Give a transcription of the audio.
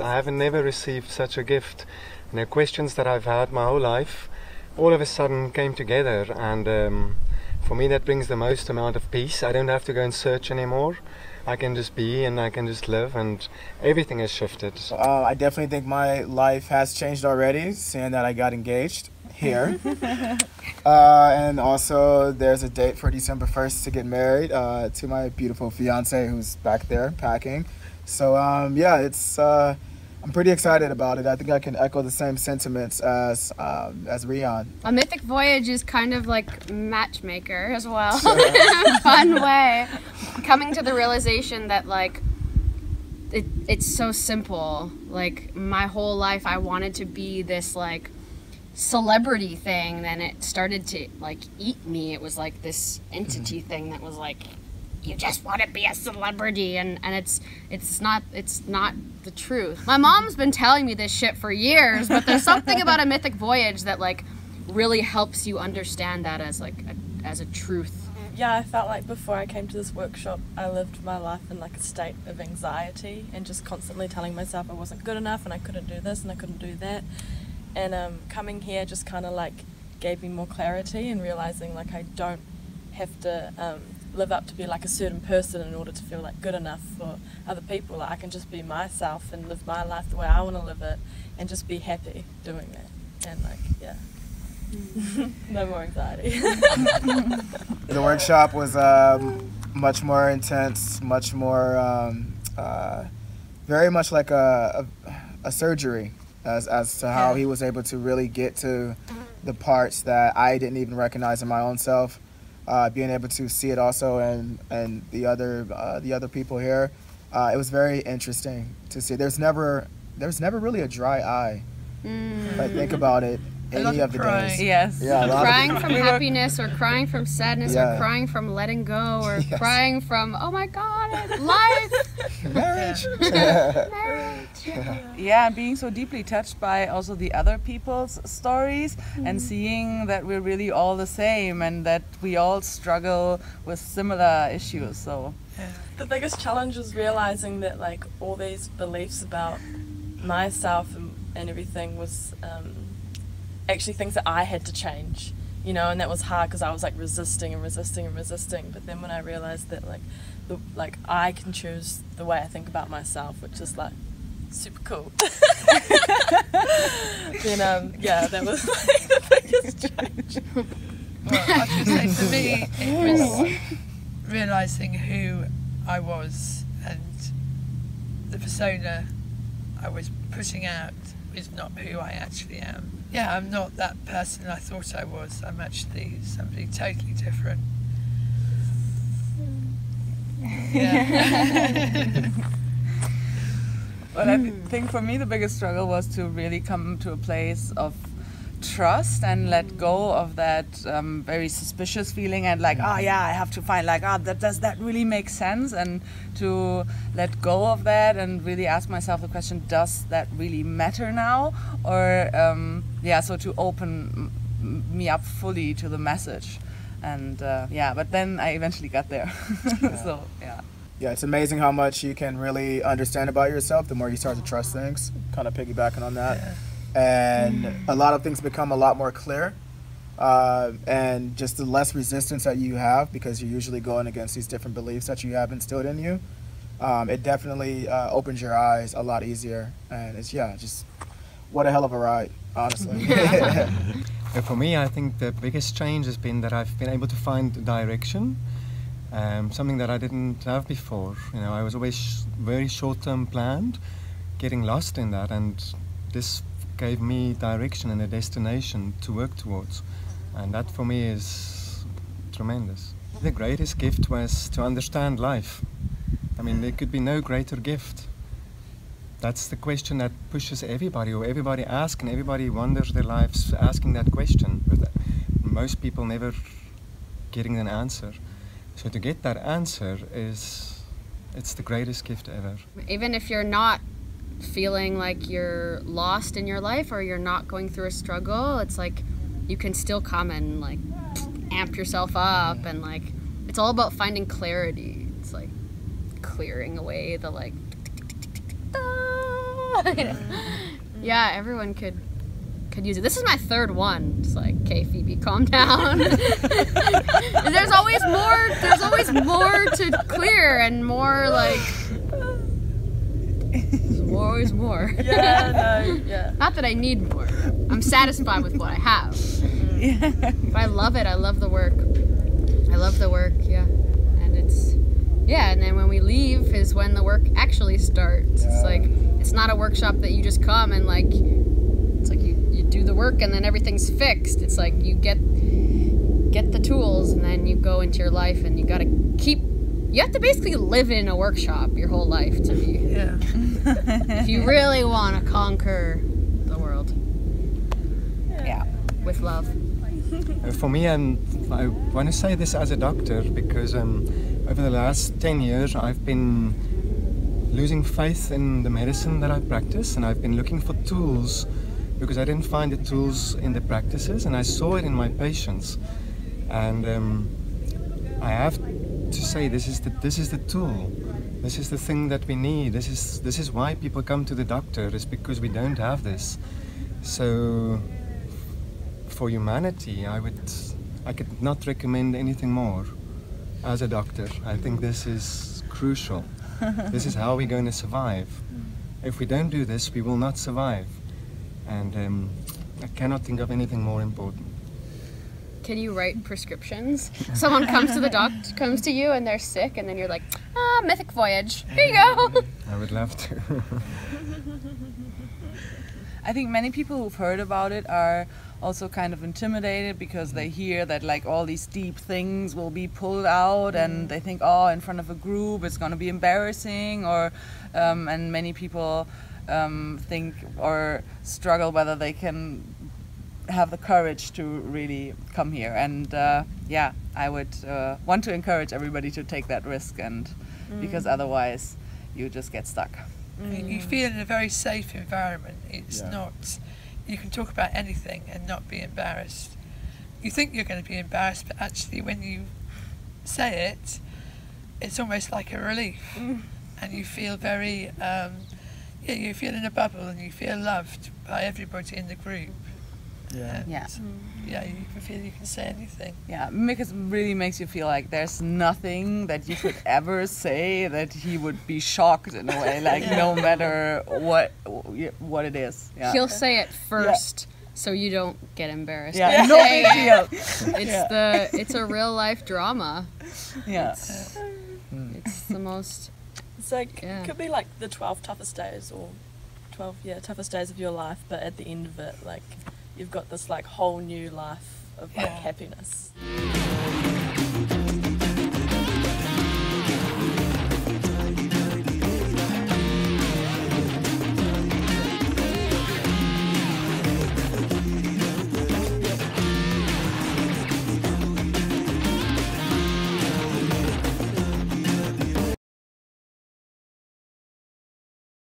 I haven't never received such a gift. You know, questions that I've had my whole life, all of a sudden came together, and um, for me that brings the most amount of peace. I don't have to go and search anymore. I can just be and I can just live, and everything has shifted. Uh, I definitely think my life has changed already, seeing that I got engaged here. uh, and also, there's a date for December 1st to get married uh, to my beautiful fiance who's back there packing. So, um, yeah, it's. Uh, I'm pretty excited about it. I think I can echo the same sentiments as um, as Riaan. A mythic voyage is kind of like matchmaker as well, in a fun way. Coming to the realization that like it, it's so simple. Like my whole life, I wanted to be this like celebrity thing. Then it started to like eat me. It was like this entity thing that was like you just want to be a celebrity and, and it's it's not it's not the truth. My mom's been telling me this shit for years but there's something about a mythic voyage that like really helps you understand that as like a, as a truth. Yeah i felt like before i came to this workshop i lived my life in like a state of anxiety and just constantly telling myself i wasn't good enough and i couldn't do this and i couldn't do that. And um, coming here just kind of like gave me more clarity and realizing like i don't have to um, live up to be like a certain person in order to feel like good enough for other people. Like I can just be myself and live my life the way I want to live it and just be happy doing it. And like, yeah. no more anxiety. the workshop was um, much more intense, much more, um, uh, very much like a, a, a, surgery as, as to how he was able to really get to the parts that I didn't even recognize in my own self uh, being able to see it also and and the other uh, the other people here, uh, it was very interesting to see. There's never there's never really a dry eye. Mm. If I think about it, any of, of the crying. days. Yes. Yeah, crying from happiness or crying from sadness yeah. or crying from letting go or yes. crying from oh my god, life. Marriage. Marriage. Yeah. and being so deeply touched by also the other people's stories mm. and seeing that we're really all the same and that we all struggle with similar issues. So the biggest challenge was realizing that like all these beliefs about myself and, and everything was um, actually things that I had to change you know and that was hard because I was like resisting and resisting and resisting but then when I realized that like the, like I can choose the way I think about myself which is like super cool. then um, yeah, that was like the biggest change. Well, I should say for me, it was realizing who I was and the persona I was putting out is not who I actually am. Yeah, I'm not that person I thought I was. I'm actually somebody totally different. Yeah. But I hmm. think for me the biggest struggle was to really come to a place of trust and let go of that um, very suspicious feeling and like oh yeah i have to find like oh that does that really make sense? And to let go of that and really ask myself the question does that really matter now? Or um, yeah so to open me up fully to the message. And uh, yeah but then i eventually got there. So yeah. Yeah, it's amazing how much you can really understand about yourself the more you start to trust things. Kind of piggybacking on that, yeah. And a lot of things become a lot more clear, uh, and just the less resistance that you have because you're usually going against these different beliefs that you have instilled in you. Um, it definitely uh, opens your eyes a lot easier, and it's yeah, just what a hell of a ride, honestly. For me, I think the biggest change has been that I've been able to find direction um, something that I didn't have before. You know, I was always sh- very short-term planned, getting lost in that, and this gave me direction and a destination to work towards, and that for me is tremendous. The greatest gift was to understand life. I mean, there could be no greater gift. That's the question that pushes everybody, or everybody asks, and everybody wonders their lives asking that question. But most people never getting an answer. So to get that answer is it's the greatest gift ever. Even if you're not feeling like you're lost in your life or you're not going through a struggle, it's like you can still come and like amp yourself up and like it's all about finding clarity. It's like clearing away the like yeah, everyone could could use it. This is my third one. It's like, okay, Phoebe, calm down. there's always more. There's always more to clear and more like. There's always more. Yeah, no, yeah. Not that I need more. I'm satisfied with what I have. But I love it. I love the work. I love the work. Yeah, and it's yeah. And then when we leave is when the work actually starts. It's like it's not a workshop that you just come and like. It's like you, you do the work and then everything's fixed. It's like you get get the tools and then you go into your life and you got to keep. You have to basically live in a workshop your whole life to be Yeah. if you really want to conquer the world Yeah. with love. Uh, For me, and I want to say this as a doctor because um, over the last 10 years I've been losing faith in the medicine that I practice and I've been looking for tools because I didn't find the tools in the practices and I saw it in my patients. And um, I have to say this is the, this is the tool. This is the thing that we need. This is, this is why people come to the doctor, is because we don't have this. So for humanity, I would, I could not recommend anything more. As a doctor, I think this is crucial. this is how we're going to survive. If we don't do this, we will not survive. And um, I cannot think of anything more important. Can you write prescriptions? Someone comes to the doctor, comes to you, and they're sick, and then you're like, ah, Mythic Voyage. Here you go. I would love to. I think many people who've heard about it are also kind of intimidated because they hear that like all these deep things will be pulled out and they think oh in front of a group it's going to be embarrassing or um, and many people um, think or struggle whether they can have the courage to really come here and uh, yeah I would uh, want to encourage everybody to take that risk and because otherwise you just get stuck. You- You feel in a very safe environment. It's Yeah. not, you can talk about anything and not be embarrassed. You think you're going to be embarrassed, but actually, when you say it, it's almost like a relief. And you feel very, um, yeah, you feel in a bubble and you feel loved by everybody in the group. Yeah. Yeah. Yeah, you can feel you can say anything. Yeah, because it really makes you feel like there's nothing that you could ever say that he would be shocked in a way, like no matter what what it is. Yeah, He'll say it first, so you don't get embarrassed. yeah, by no saying big deal. It's Yeah. the it's a real life drama. Yeah, hmm. It's the most It's like Yeah. it could be like the twelve toughest days or twelve yeah toughest days of your life, but at the end of it, like you've got this like whole new life of like Yeah. happiness.